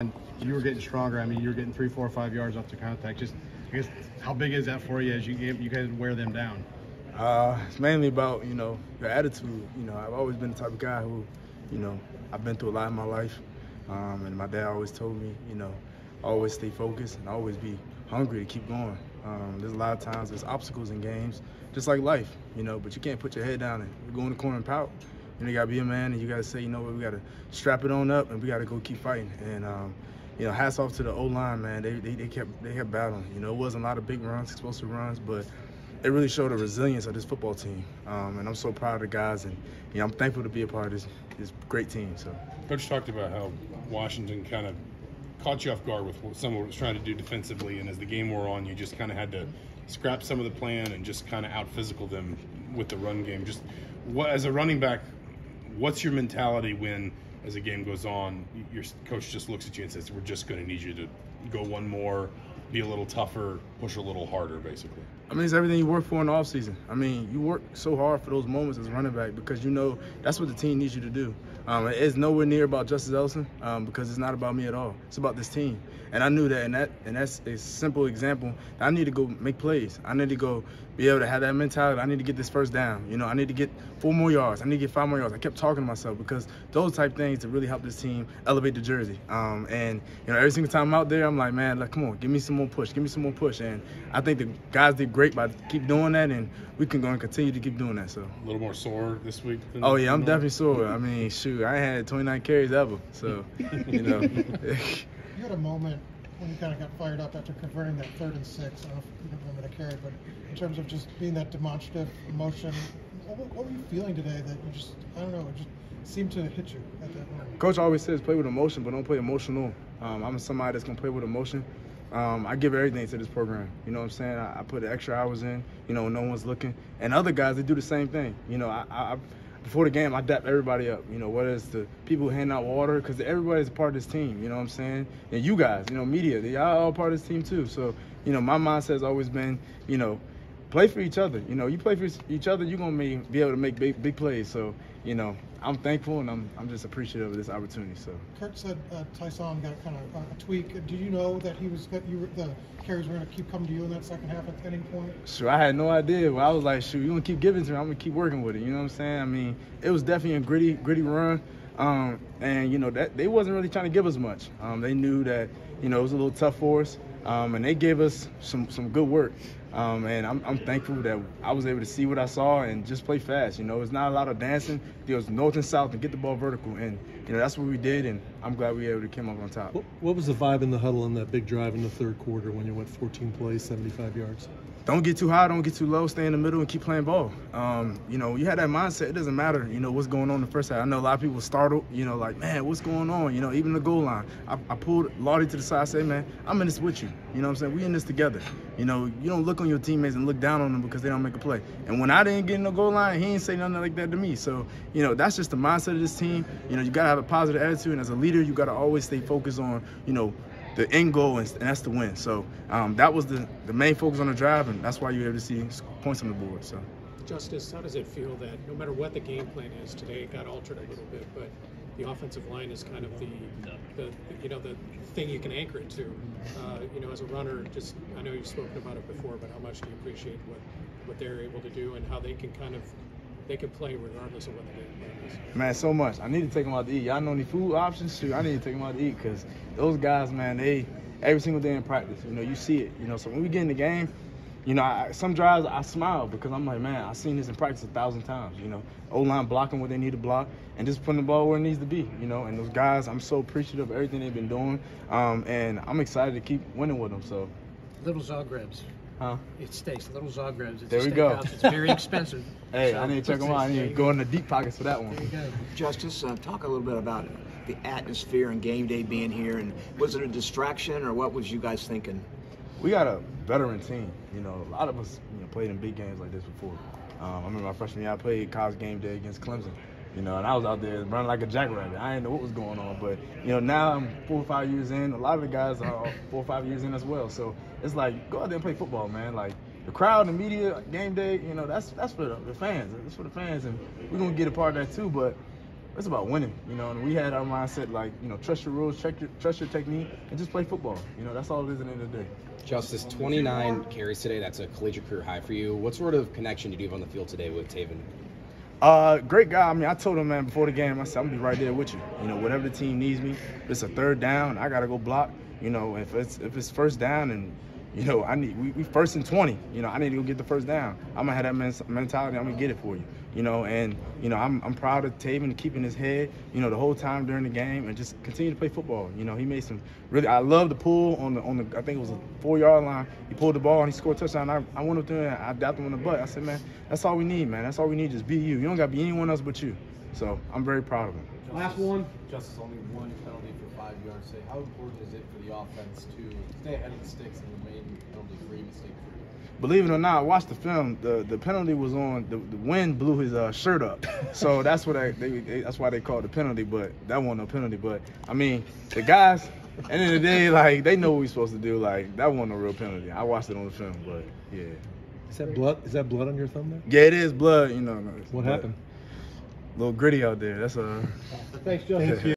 And you were getting stronger. I mean, you were getting three, four, five yards off the contact. Just, I guess, how big is that for you as you you guys wear them down? Uh, it's mainly about you know your attitude. You know, I've always been the type of guy who, you know, I've been through a lot in my life, um, and my dad always told me, you know, always stay focused and always be hungry to keep going. Um, there's a lot of times there's obstacles in games, just like life, you know, but you can't put your head down and go in the corner and pout. You know, you gotta be a man and you gotta say, you know what, we gotta strap it on up and we gotta go keep fighting. And um, you know, hats off to the O line, man. They, they, they kept they kept battling. You know, it wasn't a lot of big runs, explosive runs, but it really showed the resilience of this football team. Um, and I'm so proud of the guys, and you know, I'm thankful to be a part of this this great team. So, Coach talked about how Washington kind of caught you off guard with what someone was trying to do defensively, and as the game wore on, you just kind of had to scrap some of the plan and just kind of out physical them with the run game. Just what as a running back, what's your mentality when, as the game goes on, your coach just looks at you and says, "We're just going to need you to go one more, be a little tougher, push a little harder, basically." I mean, it's everything you work for in the offseason. I mean, you work so hard for those moments as a running back because you know that's what the team needs you to do. Um, it's nowhere near about Justice Ellison um, because it's not about me at all. It's about this team, and I knew that. And that and that's a simple example. I need to go make plays. I need to go be able to have that mentality. I need to get this first down. You know, I need to get four more yards. I need to get five more yards. I kept talking to myself because those type things to really help this team elevate the jersey. Um, and you know, every single time I'm out there, I'm like, man, like, come on, give me some more push. Give me some more push. And I think the guys did great by keep doing that, and we can go and continue to keep doing that. So a little more sore this week. oh yeah, I'm definitely sore. I mean, shoot, I had 29 carries ever, so you know. you had a moment when you kind of got fired up after converting that third and six. I don't know if you didn't want to carry, but in terms of just being that demonstrative emotion, what, what were you feeling today that you just I don't know, it just seemed to hit you at that moment? Coach always says play with emotion, but don't play emotional. Um, I'm somebody that's gonna play with emotion. Um, I give everything to this program. You know what I'm saying? I, I, put extra hours in, you know, no one's looking. And other guys, they do the same thing. You know, I, I before the game, I dap everybody up. You know, whether it's the people handing out water, because everybody's a part of this team. You know what I'm saying? And you guys, you know, media, they all all part of this team too. So, you know, my mindset has always been, you know, play for each other. You know, you play for each other, you're gonna be able to make big, big plays. So, you know, I'm thankful and I'm, I'm just appreciative of this opportunity. So Curt said uh, Ty Son got kind of a tweak. Did you know that he was that you were, the carries were going to keep coming to you in that second half at any point? Sure, I had no idea. Well, I was like, shoot, you gonna keep giving to me? I'm gonna keep working with it. You know what I'm saying? I mean, it was definitely a gritty, gritty run. Um, and you know that they wasn't really trying to give us much. Um, they knew that you know it was a little tough for us, um, and they gave us some some good work. Um, and I'm, I'm, thankful that I was able to see what I saw and just play fast. You know, it's not a lot of dancing. There was north and south and get the ball vertical. And, you know, that's what we did. And I'm glad we were able to come up on top. What, what was the vibe in the huddle in that big drive in the third quarter when you went 14 plays, 75 yards? Don't get too high, don't get too low, stay in the middle and keep playing ball. Um, you know, you had that mindset, it doesn't matter, you know, what's going on in the first half. I know a lot of people startled, you know, like, man, what's going on? You know, even the goal line. I, I pulled Lottie to the side, I say, man, I'm in this with you. You know what I'm saying? We in this together. You know, you don't look on your teammates and look down on them because they don't make a play. And when I didn't get in the goal line, he didn't say nothing like that to me. So, you know, that's just the mindset of this team. You know, you got to have a positive attitude. And as a leader, you got to always stay focused on, you know, the end goal, and, that's the win. So um, that was the, the main focus on the drive, and that's why you were able to see points on the board. So. Justice, how does it feel that no matter what the game plan is today, it got altered a little bit, but the offensive line is kind of the, the you know the thing you can anchor it to. Uh, you know, as a runner, just I know you've spoken about it before, but how much do you appreciate what what they're able to do and how they can kind of they can play regardless of what the game is. Man, so much. I need to take them out to eat. Y'all know any food options? Shoot, I need to take them out to eat because those guys, man, they every single day in practice. You know, you see it. You know, so when we get in the game, you know, I, some drives I smile because I'm like, man, I've seen this in practice a thousand times. You know, O line blocking what they need to block and just putting the ball where it needs to be. You know, and those guys, I'm so appreciative of everything they've been doing, um, and I'm excited to keep winning with them. So, little Zagreb's. Huh? It steaks. Little Zagreb's. It's there we go. It's very expensive. hey, so I need to check them out. I need to go in the deep pockets for that one. There you go. Justice, uh, talk a little bit about the atmosphere and game day being here, and was it a distraction or what was you guys thinking? We got a veteran team. You know, a lot of us you know, played in big games like this before. Um, I remember my freshman year, I played college game day against Clemson. You know, and I was out there running like a jackrabbit. I didn't know what was going on, but you know, now I'm four or five years in. A lot of the guys are four or five years in as well. So it's like go out there and play football, man. Like the crowd, the media, game day. You know, that's that's for the, fans. That's for the fans, and we're gonna get a part of that too. But it's about winning, you know. And we had our mindset like, you know, trust your rules, check your, trust your technique, and just play football. You know, that's all it is at the end of the day. Justice, 29 carries today. That's a collegiate career high for you. What sort of connection did you have on the field today with Tayven? Uh, great guy. I mean, I told him, man, before the game, I said, I'm gonna be right there with you. You know, whatever the team needs me, if it's a third down, I gotta go block. You know, if it's if it's first down and you know, I need we, we first and twenty. You know, I need to go get the first down. I'm gonna have that men- mentality. I'm gonna get it for you. You know, and you know, I'm I'm proud of Tayven keeping his head. You know, the whole time during the game and just continue to play football. You know, he made some really. I love the pull on the on the. I think it was a four yard line. He pulled the ball and he scored a touchdown. I, I went up there and I dapped him on the butt. I said, man, that's all we need, man. That's all we need. Just be you. You don't gotta be anyone else but you. So I'm very proud of him. Last one. Justice only one penalty for five yards. Say, how important is it for the offense to stay ahead of the sticks and remain penalty free, mistake free? Believe it or not, watch the film. The the penalty was on. The, the wind blew his uh, shirt up, so that's what I, they, they that's why they called the penalty. But that wasn't a penalty. But I mean, the guys, at end of the day, like they know what we're supposed to do. Like that wasn't a real penalty. I watched it on the film, but yeah, Is that blood? Is that blood on your thumb there? yeah, it is blood. You know. What but happened? Little gritty out there. That's a. Thanks, Justice.